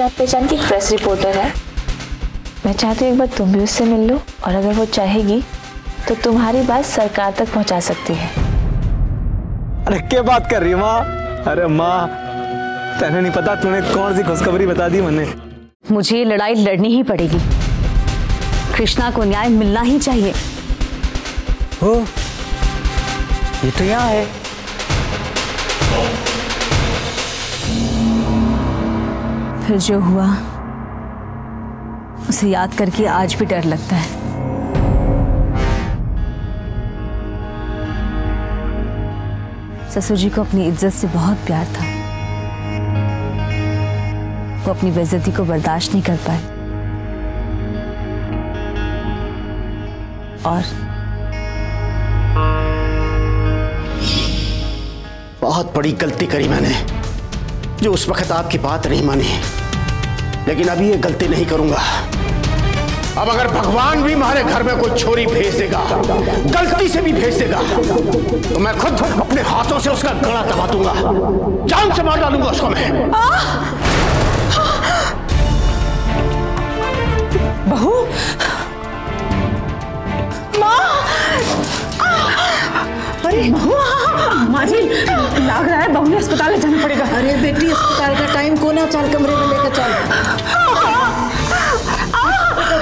जान पहचान की प्रेस रिपोर्टर है। मैं चाहती हूँ एक बार तुम भी उससे मिल लो और अगर वो चाहेगी तो तुम्हारी बात सरकार तक पहुँचा सकती है। अरे क्या बात कर रही है माँ? अरे माँ तेने नहीं पता तूने कौन सी खुशखबरी बता दी मैंने। मुझे ये लड़ाई लड़नी ही पड़ेगी। कृष्णा को न्याय मिलना ही चाहिए। हो? ये तो यहाँ है। फिर जो हुआ, उसे याद करके आज भी डर लगता है। ससुर जी को अपनी इज़्ज़त से बहुत प्यार था। वो अपनी बेइज्जती को बर्दाश्त नहीं कर पाए। और बहुत बड़ी गलती करी मैंने, जो उस वक्त आपकी बात नहीं मानी। लेकिन अभी ये गलती नहीं करूँगा। अब अगर भगवान भी हमारे घर में कोई छोरी भेज देगा गलती से भी भेज देगा तो मैं खुद अपने हाथों से उसका गला दबा दूँगा। जान से मार डालूँगा उसको मैं। बहू अरे बहू माँ जी लग रहा है बहू ने अस्पताल ले जाना पड़ेगा। अरे बेटी अस्पताल का टाइम को ना चल कमरे में लेकर चल?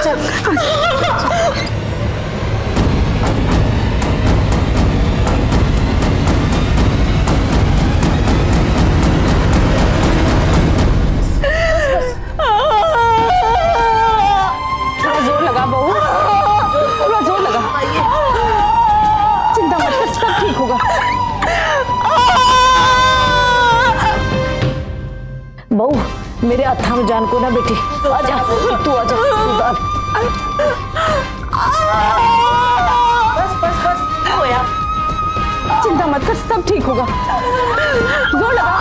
चल। मेरे हथा में जान को ना बेटी। आजा, तू आजा। बस बस बस होया चिंता मत कर, सब ठीक होगा। ज़ोर लगा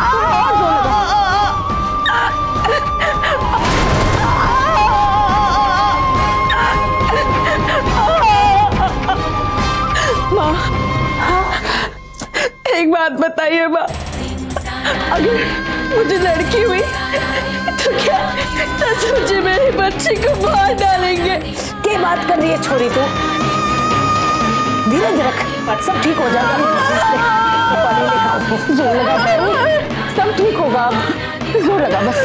एक बात बताइए माँ। अगर मुझे लड़की हुई। तो क्या ससुर जी मेरी बच्ची को मार डालेंगे? क्या बात कर रही है छोरी तू? धीरज रख, सब ठीक हो जाएगा। ज़ोर लगा सब ठीक होगा। ज़ोर लगा बस।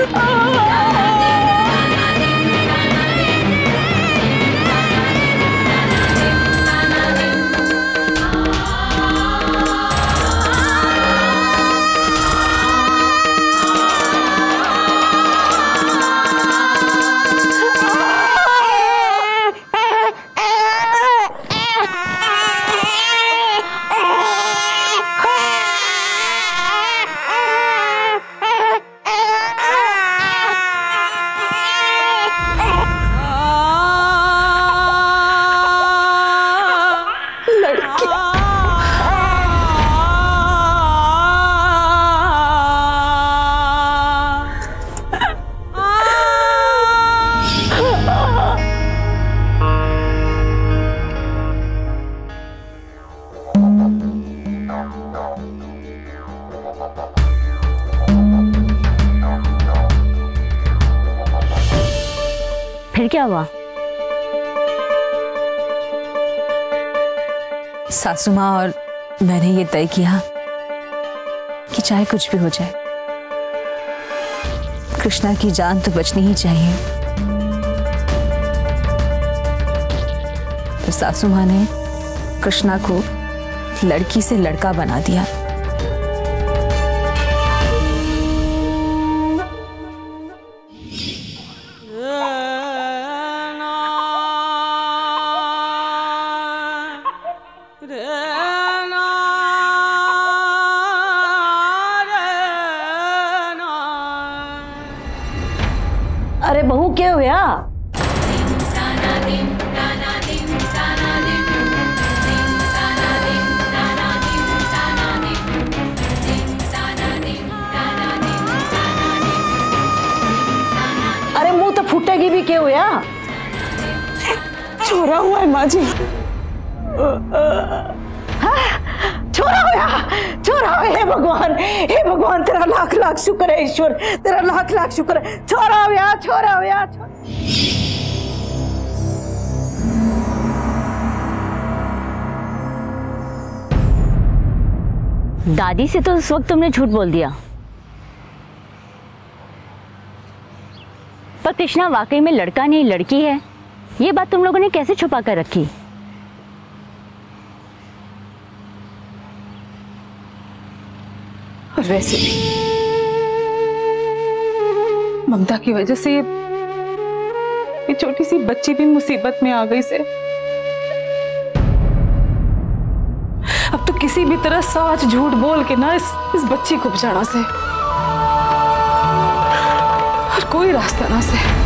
फिर क्या हुआ? सासू माँ और मैंने ये तय किया कि चाहे कुछ भी हो जाए, कृष्णा की जान तो बचनी ही चाहिए। तो सासू माँ ने कृष्णा को लड़की से लड़का बना दिया। अरे बहू क्या हुआ अरे मुँह तो फूटेगी भी क्या हुआ छोरा हुआ है माँ जी। छोरा होया छोरा हे भगवान हे भगवान, तेरा लाख लाख शुक्र है, ईश्वर, तेरा लाख लाख शुक्र है। छोरा होया छोरा छोरा दादी से तो उस वक्त तुमने झूठ बोल दिया। पर कृष्णा, वाकई में लड़का नहीं, लड़की है। ये बात तुम लोगों ने कैसे छुपा कर रखी? और वैसे भी। ममता की वजह से ये छोटी सी बच्ची भी मुसीबत में आ गई से। अब तो किसी भी तरह साच झूठ बोल के ना इस इस बच्ची को बचाना से। और कोई रास्ता ना से।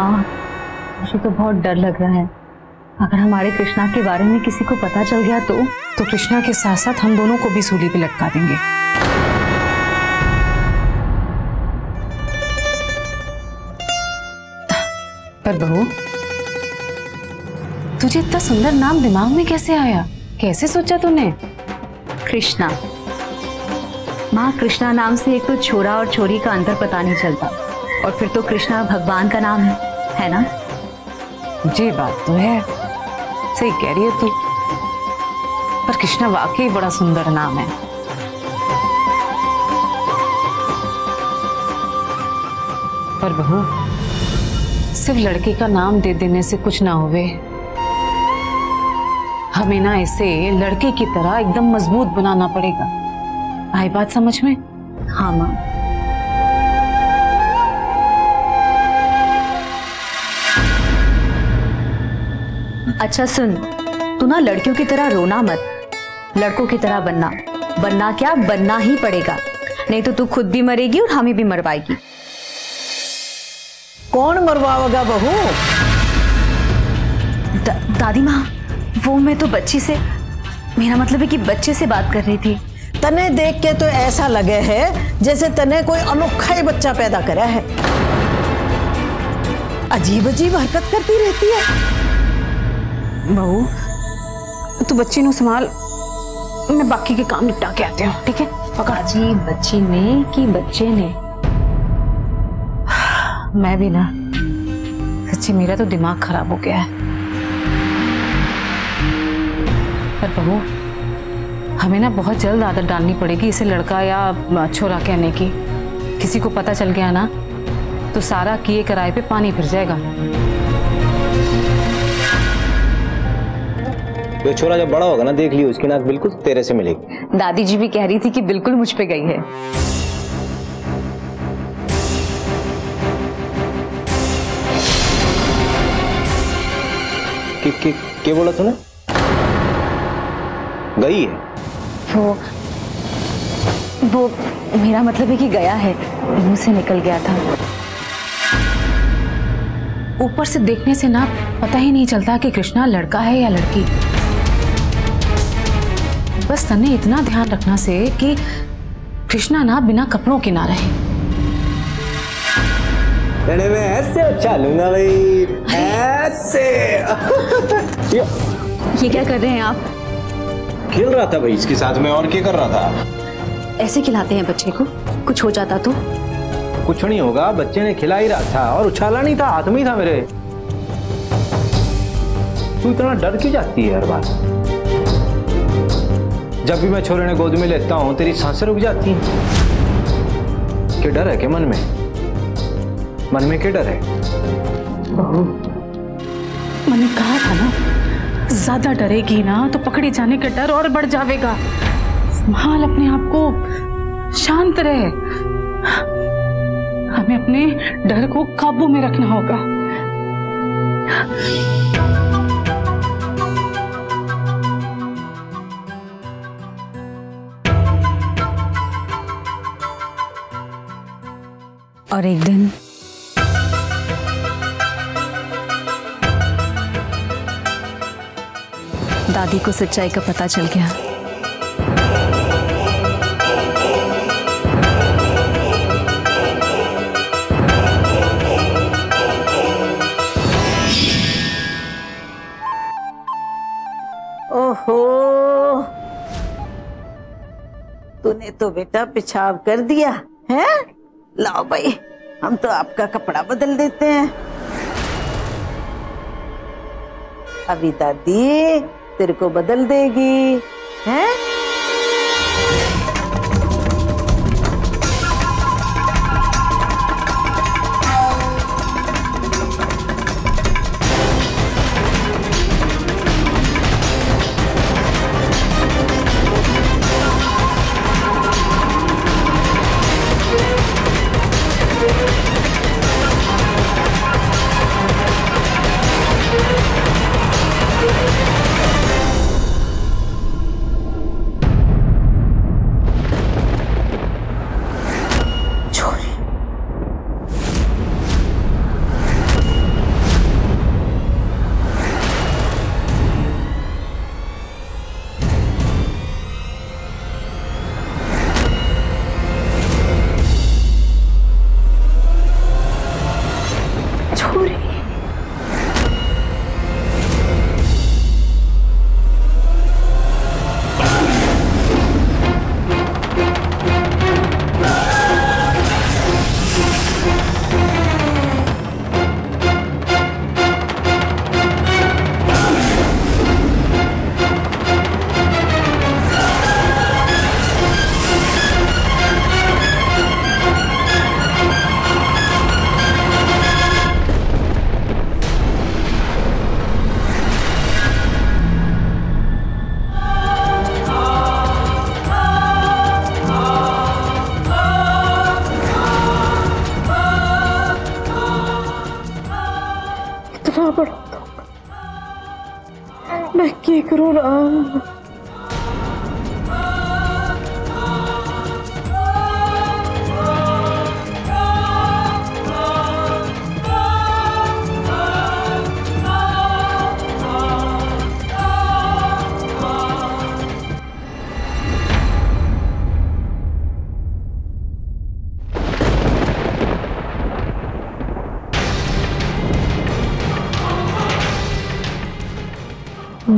माँ मुझे तो बहुत डर लग रहा है। अगर हमारे कृष्णा के बारे में किसी को पता चल गया तो? तो कृष्णा के साथ साथ हम दोनों को भी सूली पे लटका देंगे। पर बहू तुझे इतना सुंदर नाम दिमाग में कैसे आया? कैसे सोचा तूने? कृष्णा। माँ कृष्णा नाम से एक तो छोरा और छोरी का अंतर पता नहीं चलता। और फिर तो कृष्णा भगवान का नाम है। है ना? जी बात तो है। सही कह रही है तू। पर कृष्णा वाकई बड़ा सुंदर नाम है। पर बहू सिर्फ़ लड़के का नाम दे देने से कुछ ना होवे। हमें ना इसे लड़के की तरह एकदम मज़बूत बनाना पड़ेगा। आई बात समझ में? हाँ माँ। अच्छा सुन तू ना लड़कियों की तरह रोना मत लड़कों की तरह बनना। बनना क्या? बनना ही पड़ेगा। नहीं तो तू खुद भी मरेगी और हमें भी मरवाएगी। कौन मरवाएगा बहू? दा, दादी माँ वो मैं तो बच्ची से मेरा मतलब है कि बच्चे से बात कर रही थी। तने देख के तो ऐसा लगे है जैसे तने कोई अनोखा ही बच्चा पैदा करा है। अजीब अजीब हरकत करती रहती है। बहू, तू बच्ची नु संभाल, मैं बाकी के काम निपटा के आती हूँ, ठीक है? पकड़। जी बच्ची ने कि बच्चे ने? मैं भी ना, सच्ची मेरा तो दिमाग खराब हो गया है। पर बहू, हमें ना बहुत जल्द आदत डालनी पड़ेगी इसे लड़का या छोरा कहने की। किसी को पता चल गया ना तो सारा किए कराए पे पानी फिर जाएगा। ये छोरा जब बड़ा होगा ना देख लियो उसकी नाक बिल्कुल तेरे से मिलेगी। दादी जी भी कह रही थी कि बिल्कुल मुझ पे गई है। कि कि क्या बोला तूने? गई है? वो वो मेरा मतलब है कि गया है मुँह से निकल गया था। ऊपर से देखने से ना पता ही नहीं चलता कि कृष्णा लड़का है या लड़की। बस तने इतना ध्यान रखना से कि कृष्णा ना बिना कपड़ों के ना रहे। मैं ऐसे चलूँगा भाई ऐसे। ये क्या कर रहे हैं आप? खेल रहा था भाई इसके साथ में और क्या कर रहा था? ऐसे खिलाते हैं बच्चे को कुछ हो जाता तो। कुछ नहीं होगा बच्चे ने खिला ही रहा था और उछाला नहीं था हाथ में ही था मेरे। तू इतना डर क्यों जाती है हर बार? जब भी मैं छोरे ने गोद में लेता हूँ, तेरी साँसें रुक जाती हैं। क्या डर है क्या मन में? मन में क्या डर है? मैंने कहा था ना, ज़्यादा डरेगी ना तो पकड़े जाने का डर और बढ़ जाएगा। संभाल अपने आप को, शांत रहे। हमें अपने डर को काबू में रखना होगा। और एक दिन दादी को सच्चाई का पता चल गया। ओहो। तूने तो बेटा पिछाव कर दिया, है? लाओ भाई, हम तो आपका कपड़ा बदल देते हैं। अभी दादी तेरे को बदल देगी, हैं?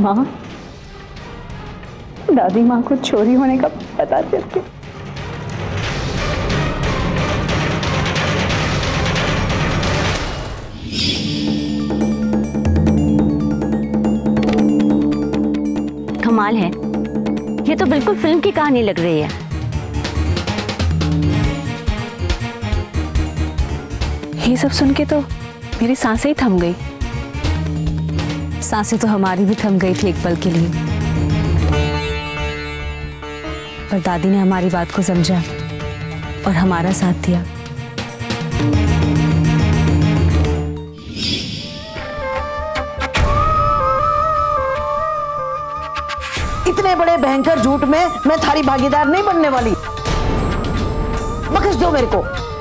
माँ। दादी माँ को चोरी होने का पता चल गया। कमाल है। ये तो बिल्कुल फ़िल्म की कहानी लग रही है। ये सब सुन के तो मेरी साँसें ही थम गई। साँसें तो हमारी भी थम गई थी एक पल के लिए। पर दादी ने हमारी बात को समझा और हमारा साथ दिया। इतने बड़े भयंकर झूठ में मैं थारी भागीदार नहीं बनने वाली। बख्श दो मेरे को।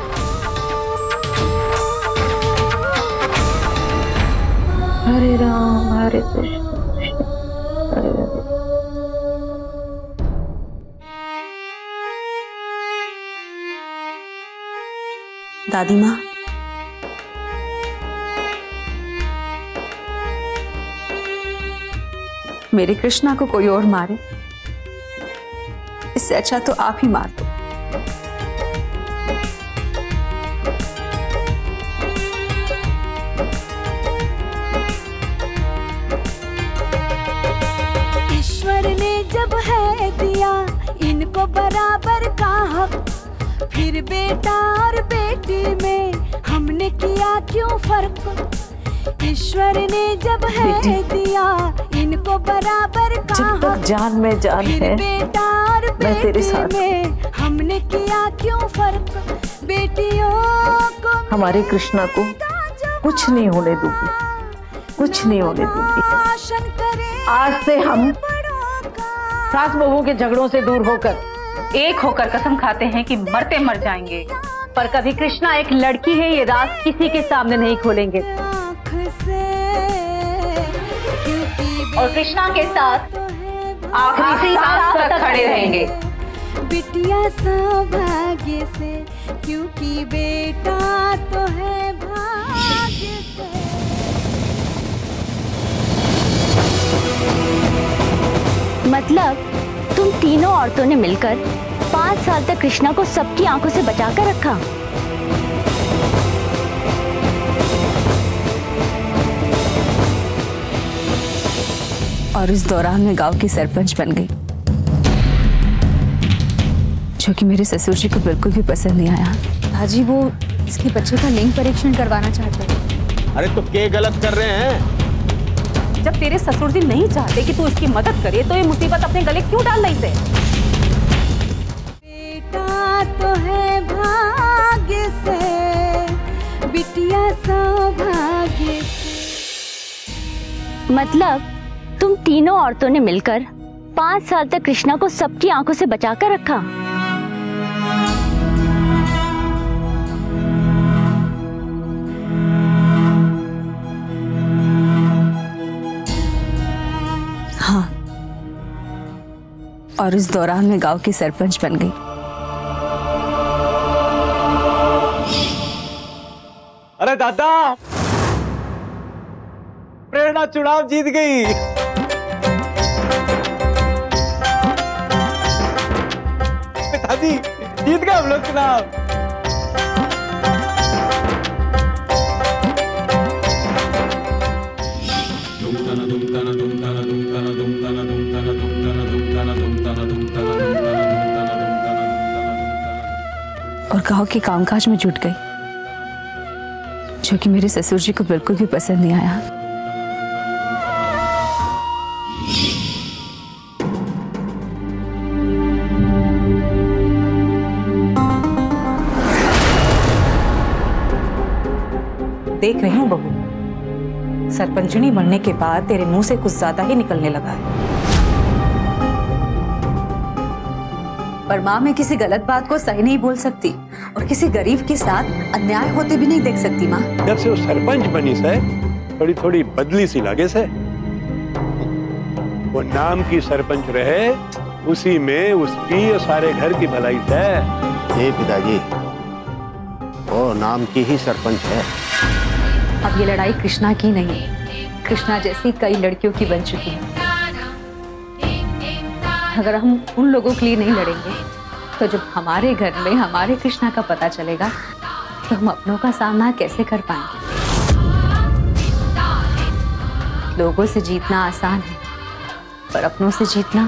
हरे राम, हरे कृष्ण दादी माँ। मेरे कृष्णा को कोई और मारे। इससे अच्छा तो आप ही मार दो। फिर बेटा और बेटी में हमने किया क्यों फ़र्क? ईश्वर ने जब है दिया इनको बराबर का जब तक जान में जान फिर है बेटा और बेटी में हमने किया क्यों फ़र्क? बेटियों को हमारे कृष्णा को कुछ नहीं होने दूँगी। कुछ नहीं होने दूँगी। आज से हम सास बहू के झगड़ों से दूर होकर एक होकर कसम खाते हैं कि मरते मर जाएँगे। पर कभी कृष्णा एक लड़की है ये राज किसी के सामने नहीं खोलेंगे। और कृष्णा के साथ आखिरी सांस तक खड़े रहेंगे। बिटिया सौभाग्य से क्योंकि बेटा तो है भाग्य से। मतलब तुम तीनों औरतों ने मिलकर पाँच साल तक कृष्णा को सबकी आँखों से बचा कर रखा। और इस दौरान मैं गाँव की सरपंच बन गई जो कि मेरे ससुर जी को बिल्कुल भी पसंद नहीं आया। भाजी वो इसके बच्चे का लिंग परीक्षण करवाना चाहते हैं। अरे तो के गलत कर रहे हैं? जब तेरे ससुर जी नहीं चाहते कि तू इसकी मदद करे तो ये मुसीबत अपने गले क्यों डाल रही से बेटा तो है भाग्य से बिटिया सौभाग्य मतलब तुम तीनों औरतों ने मिलकर पाँच साल तक कृष्णा को सबकी आँखों से बचा कर रखा? और उस दौरान मैं गाँव की सरपंच बन गई। अरे दादा! प्रेरणा चुनाव जीत गई। पिताजी जीत गए हम लोग चुनाव। और गाँव के कामकाज में जुट गई जो कि मेरे ससुर जी को बिल्कुल भी पसंद नहीं आया। देख रही हूँ बहू। सरपंचनी बनने के बाद तेरे मुँह से कुछ ज़्यादा ही निकलने लगा है। पर माँ मैं किसी गलत बात को सही नहीं बोल सकती। और किसी गरीब के साथ अन्याय होते भी नहीं देख सकती माँ। जब से वो सरपंच बनी से थोड़ी थोड़ी बदली सी लागे से वो नाम की सरपंच रहे उसी में उसकी और सारे घर की भलाई से। हे पिताजी वो नाम की ही सरपंच है। अब ये लड़ाई कृष्णा की नहीं है कृष्णा जैसी कई लड़कियों की बन चुकी है। अगर हम उन लोगों के लिए नहीं लड़ेंगे तो जब हमारे घर में हमारे कृष्णा का पता चलेगा तो हम अपनों का सामना कैसे कर पाएँगे? लोगों से जीतना आसान है पर अपनों से जीतना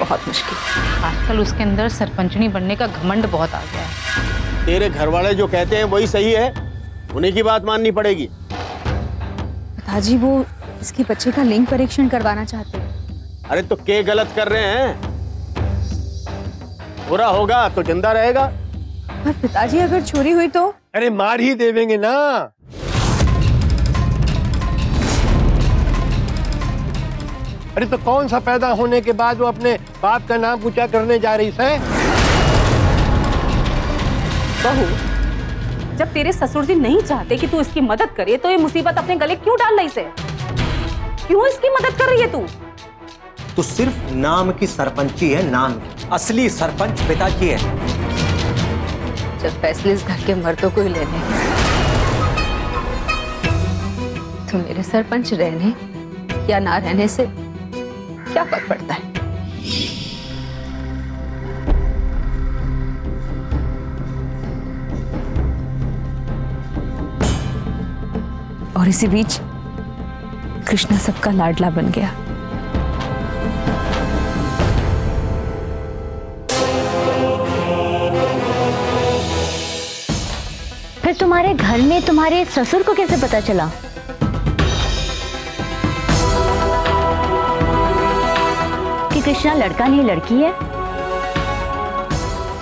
बहुत मुश्किल आजकल उसके अंदर सरपंचनी बनने का घमंड बहुत आ गया है। तेरे घर वाले जो कहते हैं वही सही है उन्हीं की बात माननी पड़ेगी। पिताजी वो इसके बच्चे का लिंग परीक्षण करवाना चाहते हैं। अरे तो के गलत कर रहे हैं? बुरा होगा तो ज़िंदा रहेगा। पर पिताजी अगर चोरी हुई तो? अरे मार ही देवेंगे ना। अरे तो कौन सा पैदा होने के बाद वो अपने बाप का नाम ऊँचा करने जा रही है बहू जब तेरे ससुर जी नहीं चाहते कि तू इसकी मदद करे तो ये मुसीबत अपने गले क्यों डाल रही से क्यों इसकी मदद कर रही है तू? तो सिर्फ़ नाम की सरपंची है नाम की। असली सरपंच पिता की है। जब फैसले इस घर के मर्दों को ही लेने तो मेरे सरपंच रहने या ना रहने से क्या फ़र्क पड़ता है? और इसी बीच कृष्णा सबका लाडला बन गया। फिर तुम्हारे घर में तुम्हारे ससुर को कैसे पता चला? कि कृष्णा लड़का नहीं लड़की है?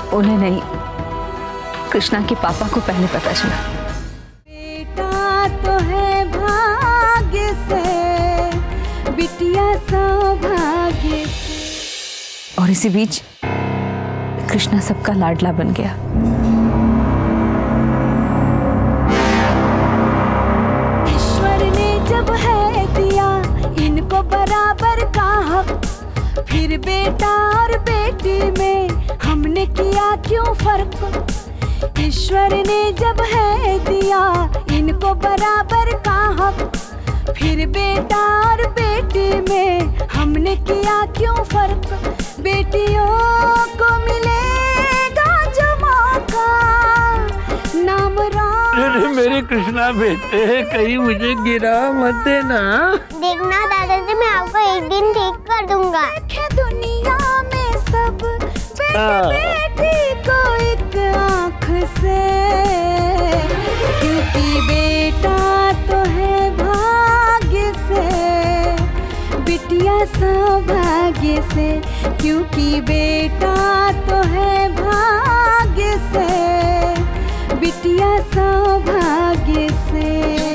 उन्हें नहीं कृष्णा के पापा को पहले पता चला। बेटा तो है भाग्य से बिटिया सौभाग्य से। और इसी बीच कृष्णा सबका लाडला बन गया। बेटा और बेटी में हमने किया क्यों फ़र्क? ईश्वर ने जब है दिया, इनको बराबर का हक फिर बेटा और बेटी में हमने किया क्यों फ़र्क? बेटियों को मिले मेरे कृष्णा बेटे कहीं मुझे गिरा मत देना। देखना दादाजी मैं आपको एक दिन ठीक कर दूँगा। दुनिया में सब बेटी को एक आँख से। क्योंकि बेटा तो है भाग्य से। बिटिया सौभाग्य से। क्योंकि बेटा तो है भाग्य से। बिटिया सौभाग्य से।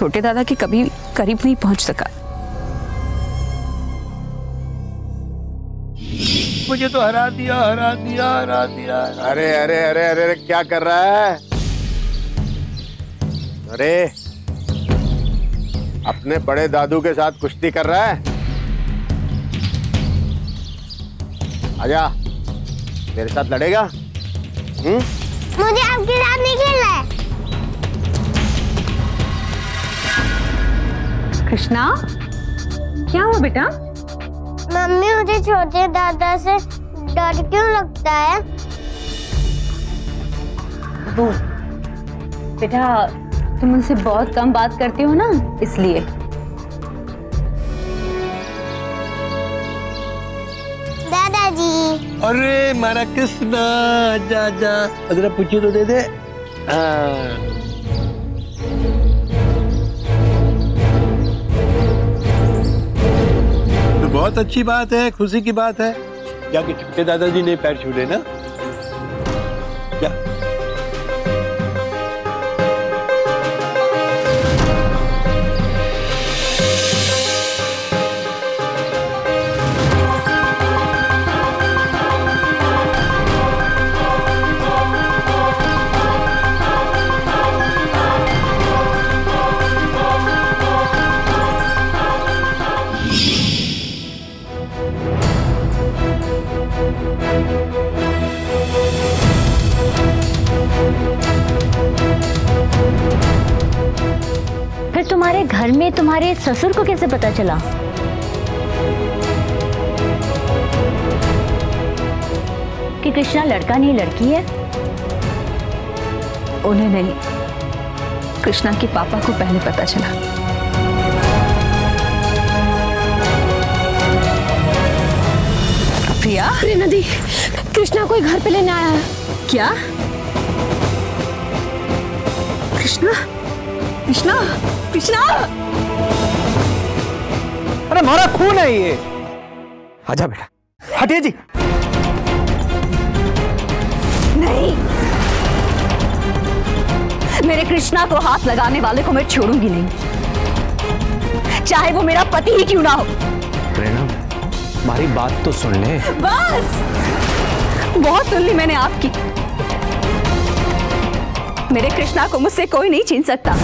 छोटे दादा के कभी करीब नहीं पहुँच सका। मुझे तो हरा दिया हरा दिया हरा दिया। अरे अरे अरे अरे अरे क्या कर रहा है? अरे अपने बड़े दादू के साथ कुश्ती कर रहा है? आजा मेरे साथ लड़ेगा? हम्म? मुझे आपके साथ नहीं खेलना है कृष्णा? क्या हुआ बेटा? मम्मी मुझे छोटे दादा से डर क्यों लगता है? वो बेटा तुम उनसे बहुत कम बात करती हो ना इसलिए। दादाजी। अरे मारा कृष्णा जा जा। अगर पूछिए तो दे दे। हाँ। बहुत अच्छी बात है, खुशी की बात है। क्या कि छोटे दादाजी ने पैर छू लेना फिर तुम्हारे घर में तुम्हारे ससुर को कैसे पता चला? कि कृष्णा लड़का नहीं लड़की है? उन्हें नहीं। कृष्णा के पापा को पहले पता चला। प्रिया? प्रिया नदी कृष्णा कोई घर पे लेने आया है। क्या? कृष्णा? कृष्णा? कृष्णा? अरे हमारा खून है ये। आजा बेटा। हटिए जी। नहीं। मेरे कृष्णा को हाथ लगाने वाले को मैं छोड़ूँगी नहीं। चाहे वो मेरा पति ही क्यों ना हो। प्रेरणा हमारी बात तो सुन ले। बस! बहुत सुन ली मैंने आपकी। मेरे कृष्णा को मुझसे कोई नहीं छीन सकता।